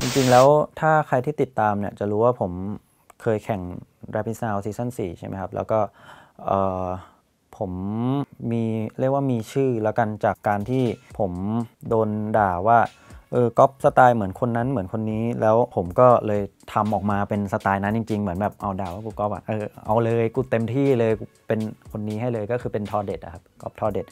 จริงๆแล้วถ้าใครที่ติดตามเนี่ยจะรู้ว่าผมเคยแข่ง Rap is Now ซีซั่น4ใช่ไหมครับ แล้วก็ผมมีเรียกว่ามีชื่อแล้วกันจากการที่ผมโดนด่าว่าเออก๊อปสไตล์เหมือนคนนั้นเหมือนคนนี้ แล้วผมก็เลยทำออกมาเป็นสไตล์นั้นจริง ๆ เหมือนแบบเอาด่าว่ากูก๊อปอะเออเอาเลยกูเต็มที่เลยเป็นคนนี้ให้เลยก็คือเป็นทอเด็ดครับก๊อปทอเด็ด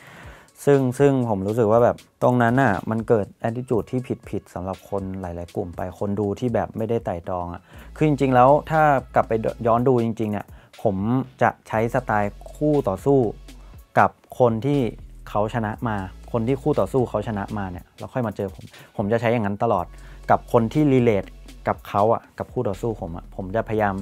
ซึ่งซึ่งผมรู้สึกว่าแบบตรงนั้นอะมันเกิดแอดดิจูดที่ผิดผิดสำหรับคนหลาย ๆ กลุ่มไปคนดูที่แบบไม่ได้ไต่ตรองอะคือจริง ๆ แล้วถ้ากลับไปย้อนดูจริง ๆ เนี่ย ผมจะใช้สไตล์คู่ต่อสู้กับคนที่เขาชนะมา คนที่คู่ต่อสู้เขาชนะมาเนี่ยเราค่อยมาเจอผม ผมจะใช้อย่างนั้นตลอดกับคนที่รีเลทกับเขาอะกับคู่ต่อสู้ผมอะผมจะพยายาม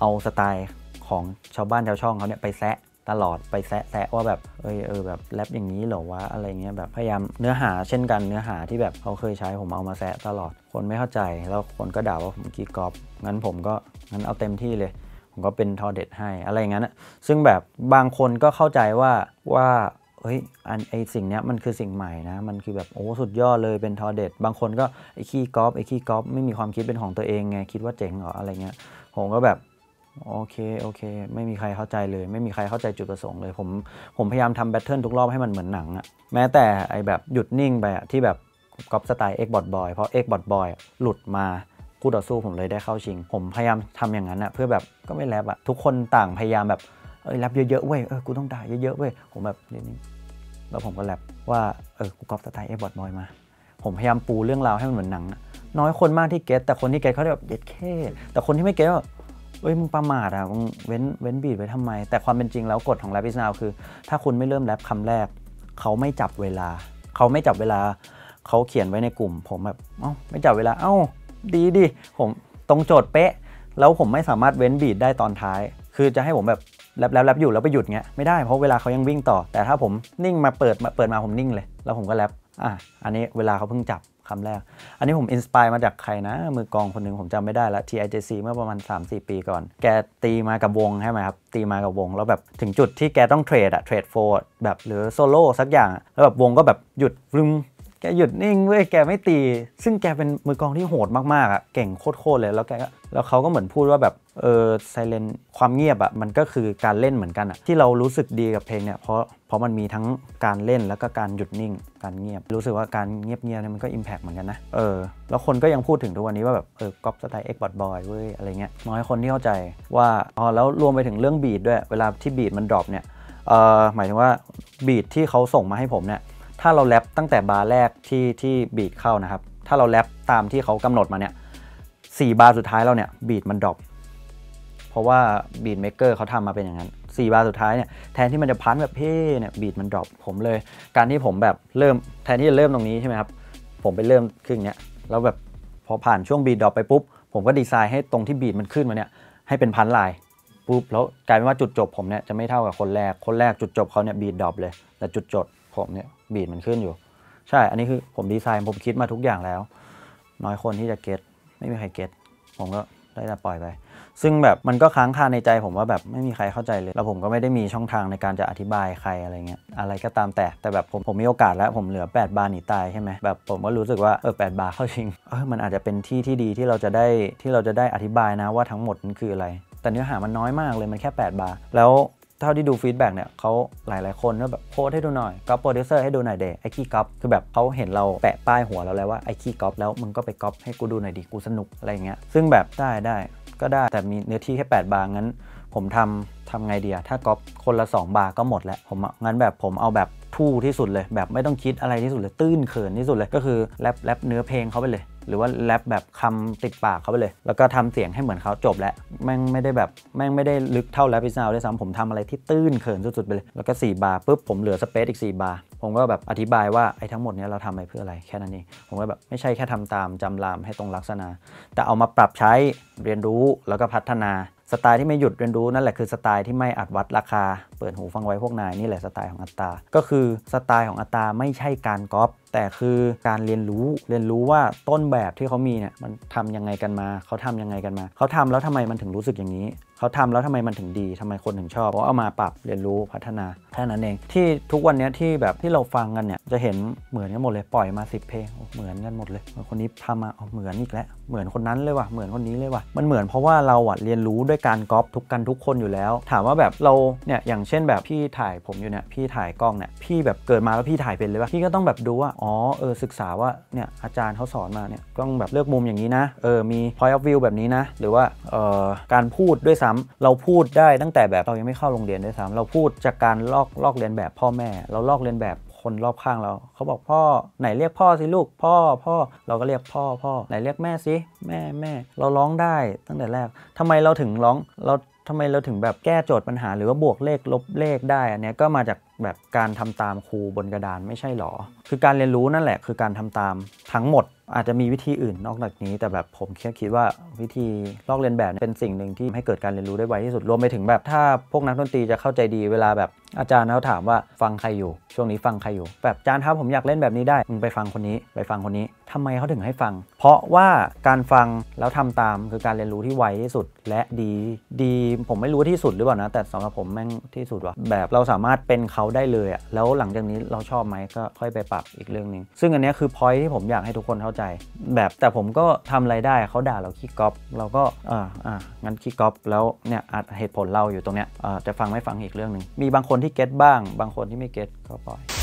เอาสไตล์ของชาวบ้านชาวช่องเขาเนี่ยไปแซะ ตลอดไปแซะว่าแบบเออเออแบบแรปอย่างนี้หรอวะอะไรเงี้ยแบบพยายามเนื้อหาเช่นกันเนื้อหาที่แบบเขาเคยใช้ผมเอามาแซะตลอด คนไม่เข้าใจแล้วคนก็ด่าว่าผมกีกอปงั้นผมก็งั้นเอาเต็มที่เลย ผมก็เป็นทอเด็ดให้อะไรอย่างนั้นซึ่งแบบบางคนก็เข้าใจว่าว่าเฮ้ยอันไอสิ่งเนี้ยมันคือสิ่งใหม่นะ มันคือแบบโอ้สุดยอดเลยเป็นทอเด็ด บางคนก็ไอขี้กอล์ฟไอขี้กอล์ฟไม่มีความคิดเป็นของตัวเองไงคิดว่าเจ๋งเหรออะไรเงี้ยผมก็แบบ โอเคโอเค ไม่มีใครเข้าใจเลย ไม่มีใครเข้าใจจุดประสงค์เลย ผมผมพยายามทำ battle ทุกรอบให้มันเหมือนหนังอะแม้แต่ไอแบบหยุดนิ่งไปอะที่แบบก๊อปสไตล์เอ็กบอดบอยเพราะเอ็กบอดบอยหลุดมาคู่ต่อสู้ผมเลยได้เข้าชิง ผมพยายามทำอย่างนั้นอะเพื่อแบบก็ไม่แรปอะทุกคนต่างพยายามแบบเอ้ยแรปเยอะๆเว้ยเออกูต้องด่าเยอะๆเว้ยผมแบบนี้แล้วผมก็แรปว่าเออกูก๊อปสไตล์เอ็กบอดบอยมา ผมพยายามปูเรื่องราวให้มันเหมือนหนังน้อยคนมากที่ get แต่คนที่เก็ตเขาแบบเด็ดแค่แต่คนที่ไม่ get เอ้ยมึงประมาทอะมึงเว้นเว้น beat ไว้ทำไม แต่ความเป็นจริงแล้วกฎของ Rap is Now คือ ถ้าคุณไม่เริ่มแรปคำแรก เขาไม่จับเวลา เขาไม่จับเวลา เขาเขียนไว้ในกลุ่ม ผมแบบเอ้าไม่จับเวลาเอ้าดีดิผมตรงโจทย์เป๊ะ แล้วผมไม่สามารถเว้น beat ได้ตอนท้าย คือจะให้ผมแบบแรปแรปแรปอยู่แล้วไปหยุดเงี้ยไม่ได้เพราะเวลาเขายังวิ่งต่อ แต่ถ้าผมนิ่งมาเปิดมาเปิดมาผมนิ่งเลย แล้วผมก็แรปอะอันนี้เวลาเขาเพิ่งจับ คำแรก อันนี้ผม inspire มาจากใครนะ มือกลองคนหนึ่งผมจำไม่ได้ละ TIJC เมื่อประมาณ 3-4 ปีก่อน แกตีมากับวงใช่ไหมครับ ตีมากับวง แล้วแบบถึงจุดที่แกต้อง trade อะ trade four แบบหรือโซโล่สักอย่าง แล้วแบบวงก็แบบหยุดรึม แกหยุดนิ่งเว้ยแกไม่ตี ซึ่งแกเป็นมือกลองที่โหดมากๆอะเก่งโคตรเลยแล้วแกก็แล้วเขาก็เหมือนพูดว่าแบบเออ silence ความเงียบอะมันก็คือการเล่นเหมือนกันอะที่เรารู้สึกดีกับเพลงเนี่ยเพราะเพราะมันมีทั้งการเล่นแล้วก็การหยุดนิ่ง การเงียบ รู้สึกว่าการเงียบเงียบเนี่ยมันก็ impact เหมือนกันนะเออแล้วคนก็ยังพูดถึงทุกวันนี้ว่าแบบเออก๊อปสไตล์เอ็กบอดบอยเว้ยอะไรเงี้ยน้อยคนที่เข้าใจว่าอ๋อแล้วรวมไปถึงเรื่อง beat ด้วย เวลาที่ beat มัน drop เนี่ยเออหมายถึงว่า beat ที่เขาส่งมาให้ผมเนี่ย ถ้าเราแรปตั้งแต่บาร์แรกที่ที่ beat เข้านะครับ ถ้าเราแรปตามที่เขากำหนดมาเนี่ยสี่บาร์สุดท้ายเราเนี่ย beat มัน dropเพราะว่า beatmaker เขาทำมาเป็นอย่างนั้น4บาร์สุดท้ายเนี่ยแทนที่มันจะ punch แบบเพ่เนี่ย beat มัน drop ผมเลย การที่ผมแบบเริ่มแทนที่จะเริ่มตรงนี้ใช่ไหมครับผมไปเริ่มครึ่งเนี้ยแล้วแบบพอผ่านช่วง beat drop ไปปุ๊บผมก็ดีไซน์ให้ตรงที่ beat มันขึ้นมาเนี่ยให้เป็น punchline ปุ๊บแล้วกลายเป็นว่าจุดจบผมเนี่ยจะไม่เท่ากับคนแรกคนแรกจุดจบเขาเนี่ย beat drop เลย แต่จุดจบ ผมเนี่ย beat มันขึ้นอยู่ ใช่ อันนี้คือผมดีไซน์ผมคิดมาทุกอย่างแล้ว น้อยคนที่จะ get ไม่มีใคร get ผมก็ได้แต่ปล่อยไป ซึ่งแบบมันก็ค้างคาในใจผมว่าแบบไม่มีใครเข้าใจเลย แล้วผมก็ไม่ได้มีช่องทางในการจะอธิบายใครอะไรเงี้ย อะไรก็ตามแต่ แต่แบบผมผมมีโอกาสแล้วผมเหลือ 8 บาร์หนีตายใช่ไหมแบบผมก็รู้สึกว่าเออแบาร์เข้าชิง เออมันอาจจะเป็นที่ที่ดีที่เราจะได้ที่เราจะได้อธิบายนะว่าทั้งหมดมันคืออะไร แต่เนื้อหามันน้อยมากเลยมันแค่ 8 บาร์ แล้ว เท่าที่ดู feedback เนี่ยเขาหลาย ๆ คนก็แบบโพสให้ดูหน่อยก๊อปโปรดิวเซอร์ให้ดูหน่อยเดไอขี้ก๊อปคือแบบเขาเห็นเราแปะป้ายหัวเราแล้วว่าไอขี้ก๊อปแล้วมึงก็ไปก๊อปให้กูดูหน่อยดิกูสนุกอะไรเงี้ยซึ่งแบบได้ได้ก็ได้แต่มีเนื้อที่แค่ 8 บาร์งั้น ผมทำทำไงเดียถ้าก๊อปคนละ 2 บาร์ก็หมดแล้วผมงั้นแบบผมเอาแบบทู่ที่สุดเลย แบบไม่ต้องคิดอะไรที่สุดเลยตื้นเขินที่สุดเลยก็คือ rap rap เนื้อเพลงเขาไปเลย หรือว่าแรปแบบคำติดปากเขาไปเลย แล้วก็ทำเสียงให้เหมือนเขาจบแล้วแม่งไม่ได้แบบแม่งไม่ได้ลึกเท่า Rap Is Now ด้วยซ้ำผมทำอะไรที่ตื้นเขินสุดๆไปเลย แล้วก็ 4 บาร์ปุ๊บผมเหลือ space อีก 4 บาร์ผมก็แบบอธิบายว่าไอ้ทั้งหมดนี้เราทำไปเพื่ออะไรแค่นั้นเองผมก็แบบไม่ใช่แค่ทำตามตำราให้ตรงลักษณะ แต่เอามาปรับใช้เรียนรู้แล้วก็พัฒนาสไตล์ที่ไม่หยุดเรียนรู้นั่นแหละคือสไตล์ที่ไม่อัดวัดราคา ปิดหูฟังไว้พวกนายนี่แหละสไตล์ของอัตตา ก็คือสไตล์ของอัตตาไม่ใช่การก๊อปแต่คือการเรียนรู้เรียนรู้ว่าต้นแบบที่เขามีเนี่ยมันทำยังไงกันมาเขาทำยังไงกันมา เขาทำแล้วทำไมมันถึงรู้สึกอย่างนี้ เขาทำแล้วทำไมมันถึงดีทำไมคนถึงชอบเพราะเอามาปรับเรียนรู้พัฒนาแค่นั้นเองที่ทุกวันนี้ที่แบบที่เราฟังกันเนี่ยจะเห็นเหมือนกันหมดเลยปล่อยมาสิเพลงเหมือนกันหมดเลยคนนี้ทำมาเหมือนอีกแล้วเหมือนคนนั้นเลยว่ะเหมือนคนนี้เลยว่ะมันเหมือนเพราะว่าเราอะเรียนรู้ด้วยการก๊อปทุกกันทุกคนอยู่แล้ว ถามว่าแบบเราเนี่ยอย่างเช่นแบบพี่ถ่ายผมอยู่เนี่ยพี่ถ่ายกล้องเนี่ยพี่แบบเกิดมาแล้วพี่ถ่ายเป็นเลยปะพี่ก็ต้องแบบดูว่าอ๋อเออศึกษาว่าเนี่ยอาจารย์เขาสอนมาเนี่ยต้องแบบเลือกมุมอย่างนี้นะเออมี point of view แบบนี้นะ หรือว่าเอ่อการพูดด้วยซ้ำเราพูดได้ตั้งแต่แบบเรายังไม่เข้าโรงเรียนด้วยซ้ำเราพูดจากการลอกลอกเรียนแบบพ่อแม่ เราลอกเรียนแบบ คนรอบข้างเราเขาบอกพ่อไหนเรียกพ่อสิลูกพ่อพ่อเราก็เรียกพ่อพ่อไหนเรียกแม่สิแม่แม่เราร้องได้ตั้งแต่แรกทำไมเราถึงร้องเราทำไมเราถึงแบบแก้โจทย์ปัญหา หรือว่าบวกเลขลบเลขได้อันเนี้ยก็มาจากแบบการทำตามครูบนกระดานไม่ใช่หรอ คือการเรียนรู้นั่นแหละ คือการทำตามทั้งหมด อาจจะมีวิธีอื่นนอกจากนี้ แต่แบบผมแค่คิดว่าวิธีลอกเลียนแบบเป็นสิ่งหนึ่งที่ให้เกิดการเรียนรู้ได้ไวที่สุดรวมไปถึงแบบถ้าพวกนักดนตรีจะเข้าใจดีเวลาแบบ อาจารย์เขาถามว่าฟังใครอยู่ ช่วงนี้ฟังใครอยู่ แบบอาจารย์ครับผมอยากเล่นแบบนี้ได้มึงไปฟังคนนี้ ไปฟังคนนี้ทำไมเขาถึงให้ฟัง เพราะว่าการฟังแล้วทำตามคือการเรียนรู้ที่ไวที่สุด และดีดีผมไม่รู้ที่สุดหรือเปล่านะ แต่สำหรับผมแม่งที่สุดว่ะแบบเราสามารถเป็นเขาได้เลยอะแล้วหลังจากนี้เราชอบไหมก็ค่อยไปปรับอีกเรื่องหนึ่งซึ่งอันนี้คือพอยที่ผมอยากให้ทุกคนเข้าใจ แบบแต่ผมก็ทำอะไรได้เขาด่าเราขี้ก๊อปเราก็อ่าอ่างั้นขี้ก๊อปแล้วเนี่ยอาจเหตุผลเราอยู่ตรงเนี้ยจะฟังไม่ฟังอีกเรื่องหนึ่งมีบางคนที่เก็ตบ้าง บางคนที่ไม่เก็ตก็ปล่อย